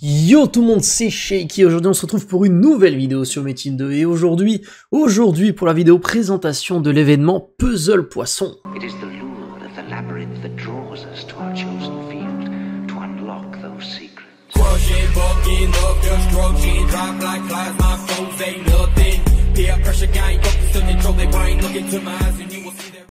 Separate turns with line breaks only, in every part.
Yo tout le monde, c'est Shaky, aujourd'hui on se retrouve pour une nouvelle vidéo sur Metin 2 et aujourd'hui, aujourd'hui pour la vidéo présentation de l'événement Puzzle Poisson.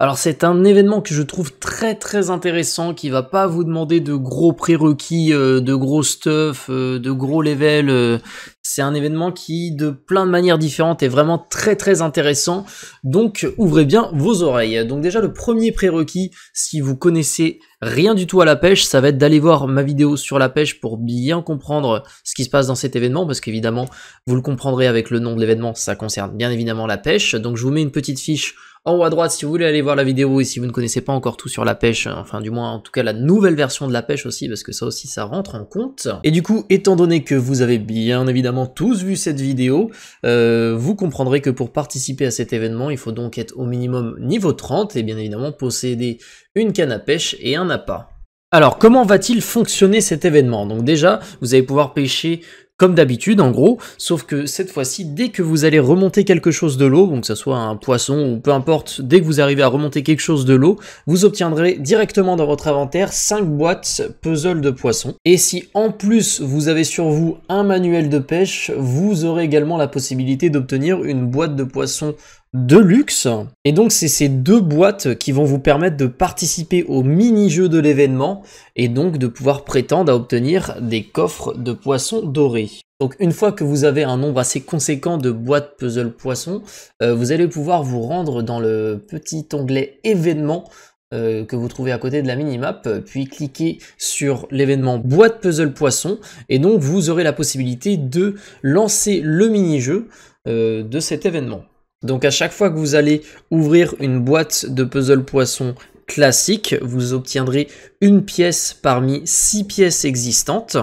Alors c'est un événement que je trouve très très intéressant qui va pas vous demander de gros prérequis, euh, de gros stuff, euh, de gros levels. Euh. c'est un événement qui de plein de manières différentes est vraiment très très intéressant. Donc ouvrez bien vos oreilles. Donc déjà le premier prérequis, si vous connaissez rien du tout à la pêche, ça va être d'aller voir ma vidéo sur la pêche pour bien comprendre ce qui se passe dans cet événement, parce qu'évidemment, vous le comprendrez avec le nom de l'événement, ça concerne bien évidemment la pêche. Donc je vous mets une petite fiche en haut à droite si vous voulez aller voir la vidéo et si vous ne connaissez pas encore tout sur la pêche, euh, enfin du moins en tout cas la nouvelle version de la pêche aussi parce que ça aussi ça rentre en compte. Et du coup, étant donné que vous avez bien évidemment tous vu cette vidéo, euh, vous comprendrez que pour participer à cet événement, il faut donc être au minimum niveau 30 et bien évidemment posséder une canne à pêche et un appât. Alors, comment va-t-il fonctionner cet événement? Donc déjà, vous allez pouvoir pêcher comme d'habitude en gros, sauf que cette fois-ci, dès que vous allez remonter quelque chose de l'eau, donc que ce soit un poisson ou peu importe, dès que vous arrivez à remonter quelque chose de l'eau, vous obtiendrez directement dans votre inventaire 5 boîtes puzzle de poisson. Et si en plus vous avez sur vous un manuel de pêche, vous aurez également la possibilité d'obtenir une boîte de poisson de luxe. Et donc c'est ces deux boîtes qui vont vous permettre de participer au mini-jeu de l'événement et donc de pouvoir prétendre à obtenir des coffres de poissons dorés. Donc une fois que vous avez un nombre assez conséquent de boîtes puzzle poissons, euh, vous allez pouvoir vous rendre dans le petit onglet événements euh, que vous trouvez à côté de la minimap, puis cliquez sur l'événement boîte puzzle poisson et donc vous aurez la possibilité de lancer le mini-jeu euh, de cet événement. Donc à chaque fois que vous allez ouvrir une boîte de puzzle poisson classique, vous obtiendrez une pièce parmi six pièces existantes.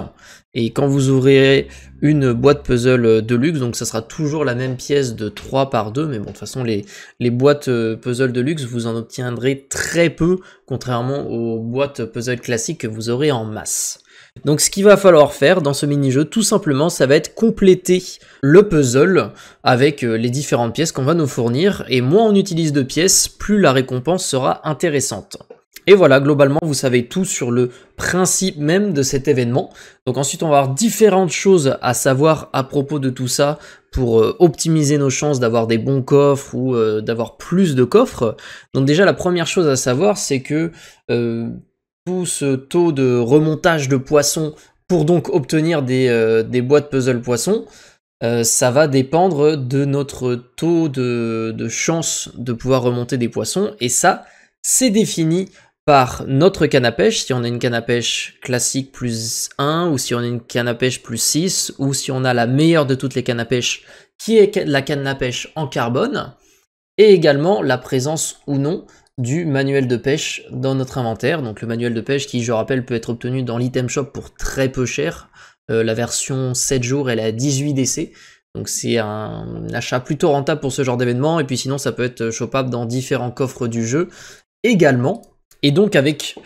Et quand vous ouvrirez une boîte puzzle de luxe, donc ça sera toujours la même pièce de 3 par 2, mais bon, de toute façon, les, les boîtes euh, puzzle de luxe, vous en obtiendrez très peu, contrairement aux boîtes puzzle classiques que vous aurez en masse. Donc ce qu'il va falloir faire dans ce mini-jeu, tout simplement, ça va être compléter le puzzle avec euh, les différentes pièces qu'on va nous fournir, et moins on utilise de pièces, plus la récompense sera intéressante. Et voilà, globalement, vous savez tout sur le principe même de cet événement. Donc ensuite, on va avoir différentes choses à savoir à propos de tout ça pour euh, optimiser nos chances d'avoir des bons coffres ou euh, d'avoir plus de coffres. Donc déjà, la première chose à savoir, c'est que ce taux de remontage de poissons pour donc obtenir des, euh, boîtes puzzle poissons, euh, ça va dépendre de notre taux de, chance de pouvoir remonter des poissons. Et ça, c'est défini par notre canne à pêche, si on a une canne à pêche classique plus 1, ou si on a une canne à pêche plus 6, ou si on a la meilleure de toutes les cannes à pêche, qui est la canne à pêche en carbone, et également la présence ou non du manuel de pêche dans notre inventaire. Donc le manuel de pêche qui, je rappelle, peut être obtenu dans l'item shop pour très peu cher. Euh, la version 7 jours, elle est à 18 DC. Donc c'est un achat plutôt rentable pour ce genre d'événement. Et puis sinon, ça peut être shopable dans différents coffres du jeu également. Et donc avec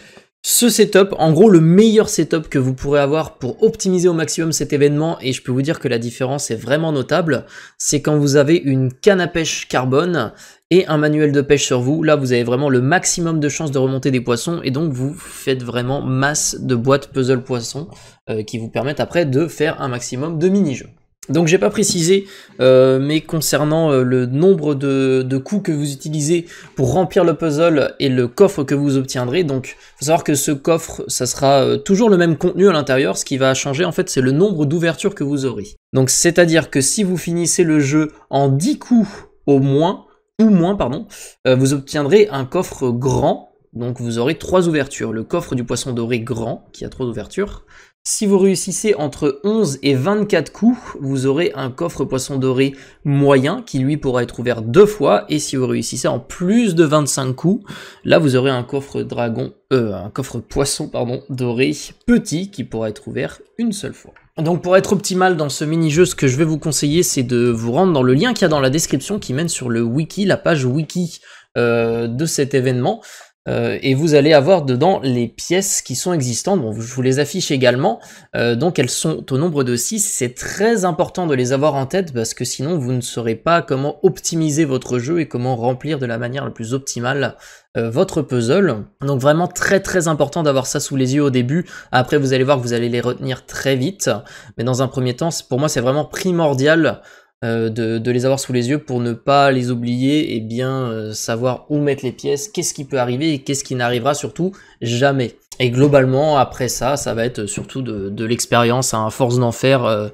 ce setup, en gros le meilleur setup que vous pourrez avoir pour optimiser au maximum cet événement, et je peux vous dire que la différence est vraiment notable, c'est quand vous avez une canne à pêche carbone et un manuel de pêche sur vous. Là, vous avez vraiment le maximum de chances de remonter des poissons, et donc vous faites vraiment masse de boîtes puzzle poissons euh, qui vous permettent après de faire un maximum de mini-jeux. Donc j'ai pas précisé, euh, mais concernant euh, le nombre de, de, coups que vous utilisez pour remplir le puzzle et le coffre que vous obtiendrez, donc faut savoir que ce coffre, ça sera euh, toujours le même contenu à l'intérieur, ce qui va changer en fait c'est le nombre d'ouvertures que vous aurez. Donc c'est-à-dire que si vous finissez le jeu en 10 coups au moins, ou moins pardon, vous obtiendrez un coffre grand, donc vous aurez trois ouvertures. Le coffre du poisson doré grand, qui a trois ouvertures, si vous réussissez entre 11 et 24 coups, vous aurez un coffre poisson doré moyen qui lui pourra être ouvert deux fois. Et si vous réussissez en plus de 25 coups, là vous aurez un coffre dragon, euh, un coffre poisson pardon doré petit qui pourra être ouvert une seule fois. Donc pour être optimal dans ce mini-jeu, ce que je vais vous conseiller, c'est de vous rendre dans le lien qu'il y a dans la description qui mène sur le wiki, la page wiki euh, de cet événement. Euh, et vous allez avoir dedans les pièces qui sont existantes. Bon, je vous les affiche également. Euh, donc elles sont au nombre de 6. C'est très important de les avoir en tête parce que sinon vous ne saurez pas comment optimiser votre jeu et comment remplir de la manière la plus optimale euh, votre puzzle. Donc vraiment très très important d'avoir ça sous les yeux au début. Après vous allez voir que vous allez les retenir très vite. Mais dans un premier temps, pour moi c'est vraiment primordial euh, de, les avoir sous les yeux pour ne pas les oublier et bien euh, savoir où mettre les pièces, qu'est-ce qui peut arriver et qu'est-ce qui n'arrivera surtout jamais. Et globalement, après ça, ça va être surtout de, l'expérience. À force d'en faire, euh,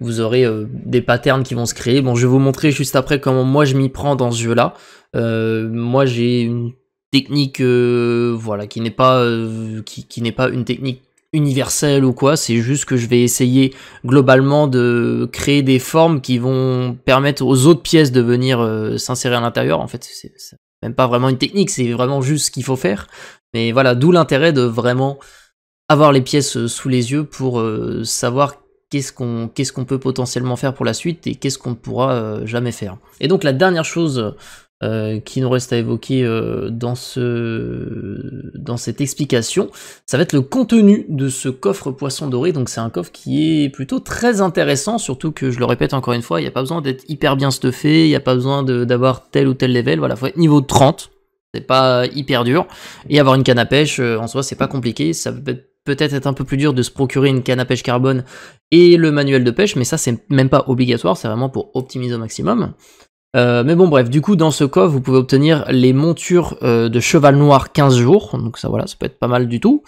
vous aurez des patterns qui vont se créer. Bon, je vais vous montrer juste après comment moi je m'y prends dans ce jeu-là. moi, j'ai une technique, voilà, qui n'est pas, qui n'est pas une technique universel ou quoi, c'est juste que je vais essayer globalement de créer des formes qui vont permettre aux autres pièces de venir euh, s'insérer à l'intérieur. En fait, c'est même pas vraiment une technique, c'est vraiment juste ce qu'il faut faire. Mais voilà, d'où l'intérêt de vraiment avoir les pièces euh, sous les yeux pour euh, savoir qu'est-ce qu'on qu'est-ce qu'on peut potentiellement faire pour la suite et qu'est-ce qu'on ne pourra jamais faire. Et donc la dernière chose euh, qui nous reste à évoquer euh, dans, ce, dans cette explication, ça va être le contenu de ce coffre poisson doré. Donc c'est un coffre qui est plutôt très intéressant, surtout que je le répète encore une fois, il n'y a pas besoin d'être hyper bien stuffé, il n'y a pas besoin d'avoir tel ou tel level, voilà, faut être niveau 30, c'est pas hyper dur, et avoir une canne à pêche, euh, en soi c'est pas compliqué, ça peut peut-être être un peu plus dur de se procurer une canne à pêche carbone et le manuel de pêche, mais ça c'est même pas obligatoire, c'est vraiment pour optimiser au maximum. Euh, mais bon bref, du coup dans ce coffre vous pouvez obtenir les montures euh, de cheval noir 15 jours, donc ça voilà, ça peut être pas mal du tout.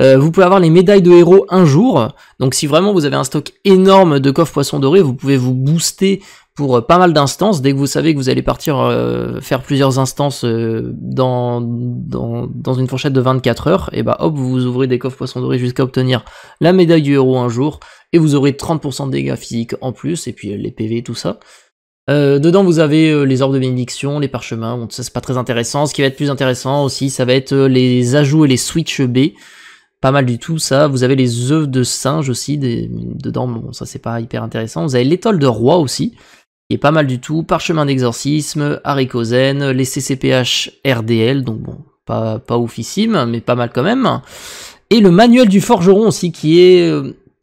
Euh, vous pouvez avoir les médailles de héros un jour, donc si vraiment vous avez un stock énorme de coffres poissons dorés, vous pouvez vous booster pour pas mal d'instances. Dès que vous savez que vous allez partir faire plusieurs instances dans, dans, dans, une fourchette de 24 heures, et bah hop, vous ouvrez des coffres poissons dorés jusqu'à obtenir la médaille du héros un jour, et vous aurez 30% de dégâts physiques en plus, et puis les PV, tout ça. Euh, dedans, vous avez euh, les orbes de bénédiction, les parchemins. Bon, ça c'est pas très intéressant. Ce qui va être plus intéressant aussi, ça va être euh, les ajouts et les switch B. Pas mal du tout, ça. Vous avez les œufs de singe aussi dedans. Bon, ça c'est pas hyper intéressant. Vous avez l'étoile de roi aussi, qui est pas mal du tout. Parchemin d'exorcisme, haricots zen, les CCPH RDL, donc bon, pas pas oufissime, mais pas mal quand même. Et le manuel du forgeron aussi, qui est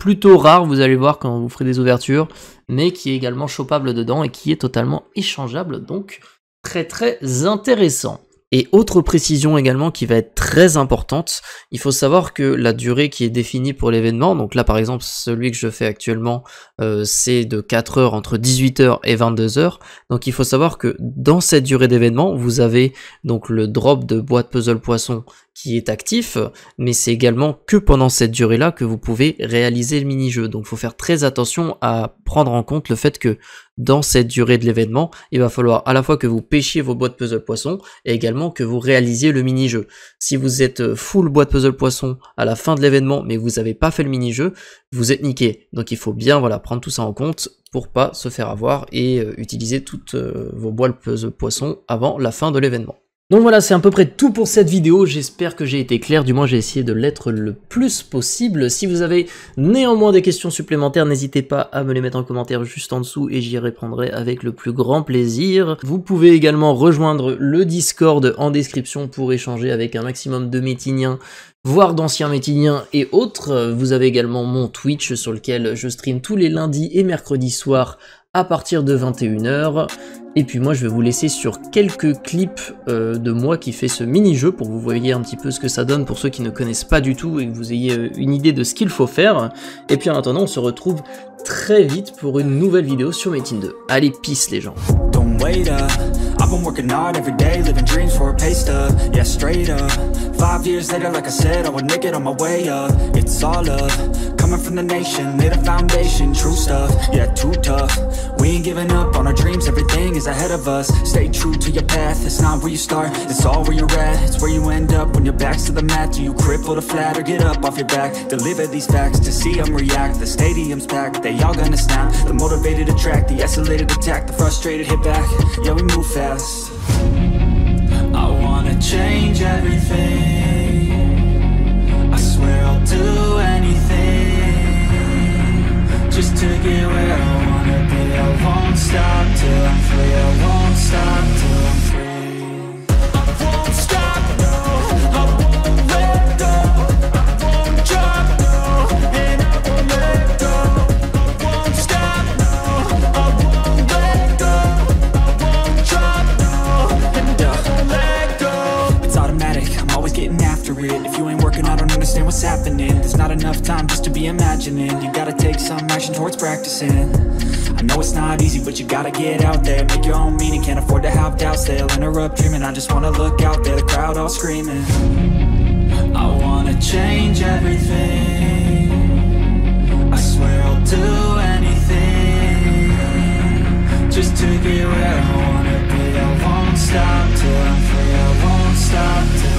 plutôt rare, vous allez voir quand vous ferez des ouvertures, mais qui est également chopable dedans et qui est totalement échangeable, donc très très intéressant. Et autre précision également qui va être très importante, il faut savoir que la durée qui est définie pour l'événement, donc là par exemple celui que je fais actuellement euh, c'est de 4 heures entre 18h et 22h, donc il faut savoir que dans cette durée d'événement vous avez donc le drop de boîte puzzle poisson qui est actif, mais c'est également que pendant cette durée-là que vous pouvez réaliser le mini-jeu. Donc il faut faire très attention à prendre en compte le fait que dans cette durée de l'événement, il va falloir à la fois que vous pêchiez vos boîtes puzzle poisson et également que vous réalisiez le mini-jeu. Si vous êtes full boîte puzzle poisson à la fin de l'événement, mais vous n'avez pas fait le mini-jeu, vous êtes niqué. Donc il faut bien voilà prendre tout ça en compte pour pas se faire avoir et euh, utiliser toutes euh, vos boîtes puzzle poisson avant la fin de l'événement. Donc voilà, c'est à peu près tout pour cette vidéo. J'espère que j'ai été clair, du moins j'ai essayé de l'être le plus possible. Si vous avez néanmoins des questions supplémentaires, n'hésitez pas à me les mettre en commentaire juste en dessous et j'y répondrai avec le plus grand plaisir. Vous pouvez également rejoindre le Discord en description pour échanger avec un maximum de métiniens voire d'anciens métiniens et autres. Vous avez également mon Twitch sur lequel je stream tous les lundis et mercredis soirs à partir de 21h. Et puis moi je vais vous laisser sur quelques clips euh, de moi qui fait ce mini-jeu pour vous voyez un petit peu ce que ça donne pour ceux qui ne connaissent pas du tout et que vous ayez euh, une idée de ce qu'il faut faire. Et puis en attendant on se retrouve très vite pour une nouvelle vidéo sur Metin 2. Allez, peace les gens. We ain't giving up on our dreams, everything is ahead of us. Stay true to your path, it's not where you start It's all where you're at, it's where you end up When your back's to the mat, do you cripple the flat Or get up off your back, deliver these facts To see them react, the stadium's packed They all gonna snap, the motivated attract The isolated attack, the frustrated hit back. Yeah, we move fast
but you gotta get out there Make your own meaning, can't afford to have doubts They'll interrupt dreaming, I just wanna look out there The crowd all screaming. I wanna change everything. I swear I'll do anything Just to get where I wanna be. I won't stop till I'm free, I won't stop